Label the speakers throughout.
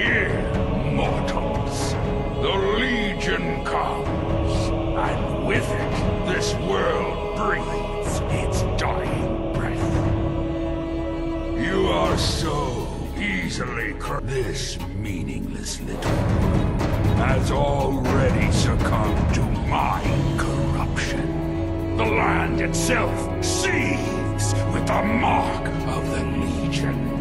Speaker 1: here, mortals. The Legion comes, and with it, this world breathes its dying breath. You are so easily This meaningless little world has already succumbed to my corruption. The land itself seethes with the mark of the Legion.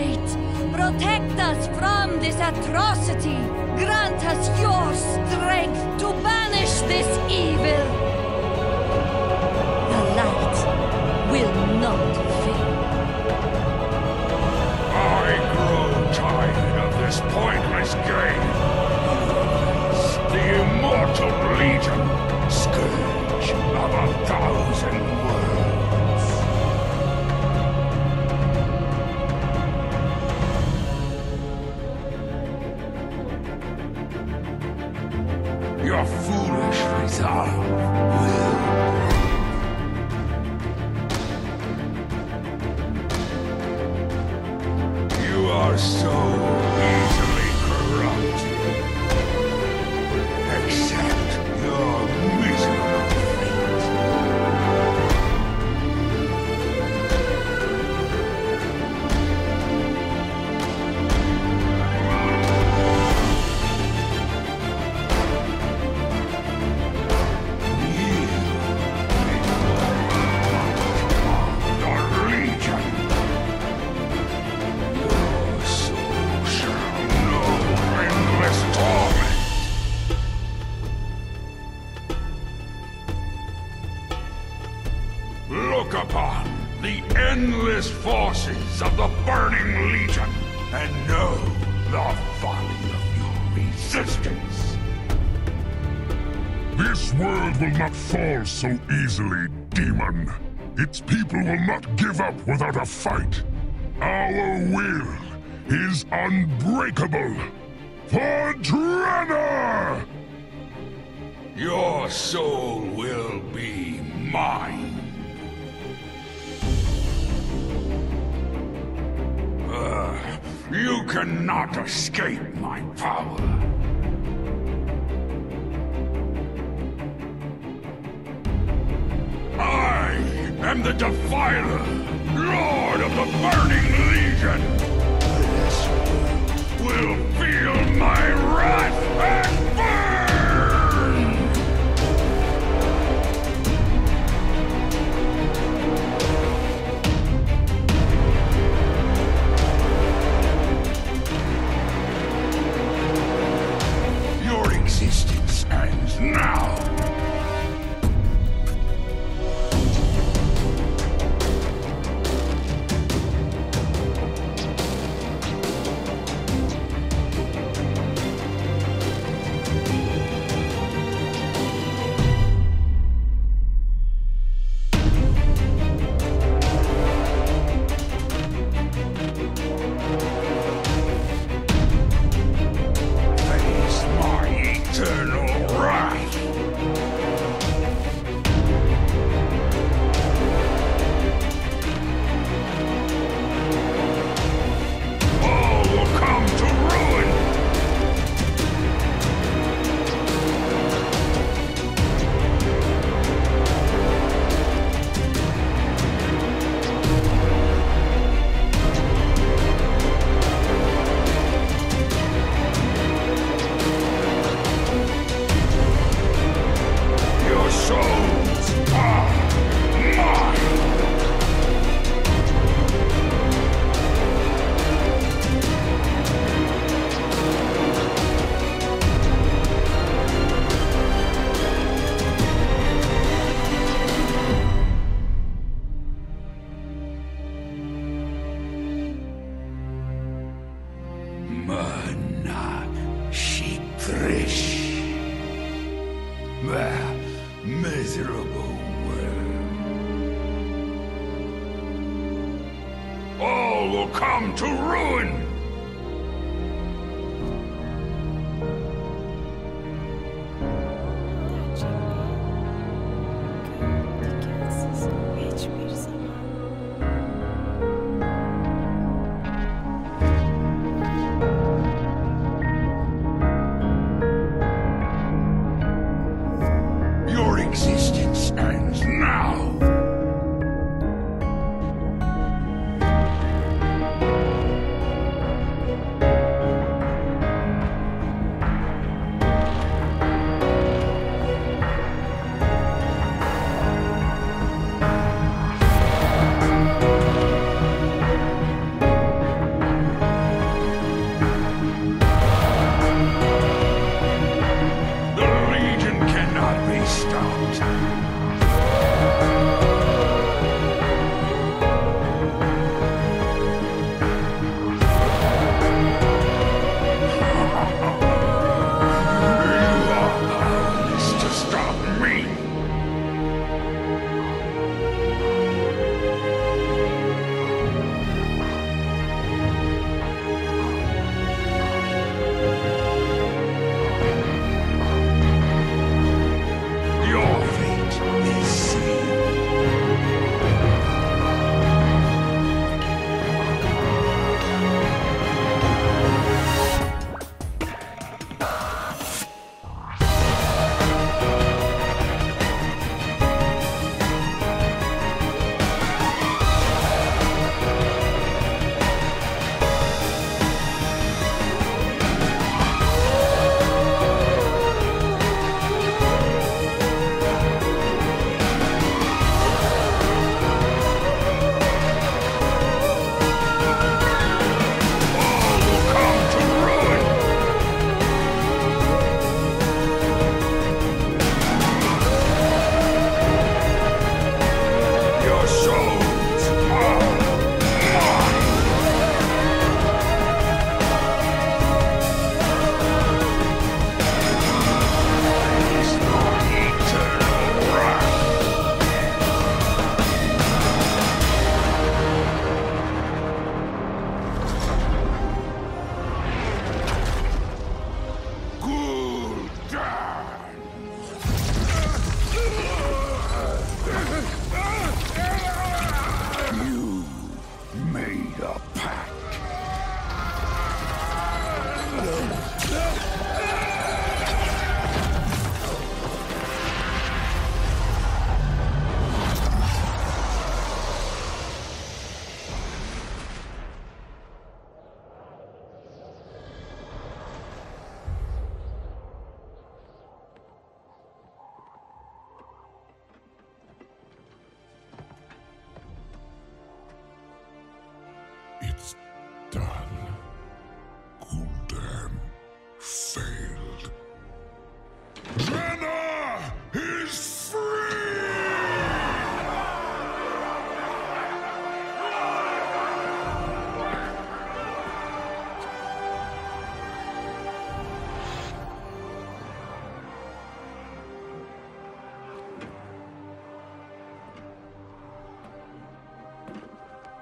Speaker 2: Protect us from this atrocity. Grant us your strength to banish this evil. The light will not fail.
Speaker 1: I grow tired of this pointless game.
Speaker 3: This world will not fall so easily, demon. Its people will not give up without a fight. Our will is unbreakable. For Draenor!
Speaker 1: Your soul will be mine. Uh, you cannot escape my power. Am the Defiler, Lord of the Burning Legion. The miserable world. All will come to ruin.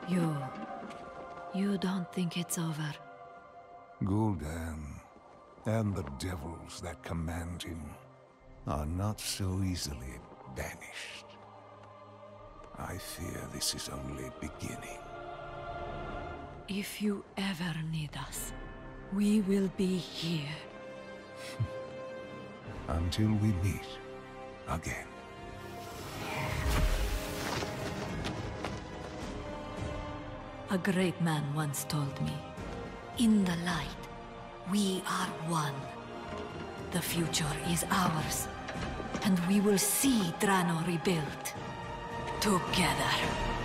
Speaker 4: You
Speaker 2: You don't think it's over?
Speaker 4: Gul'dan and the devils that command him are not so easily banished. I fear this is only beginning.
Speaker 2: If you ever need us, we will be here.
Speaker 4: Until we meet again.
Speaker 2: A great man once told me, in the light, we are one. The future is ours, and we will see Draenor rebuilt. Together.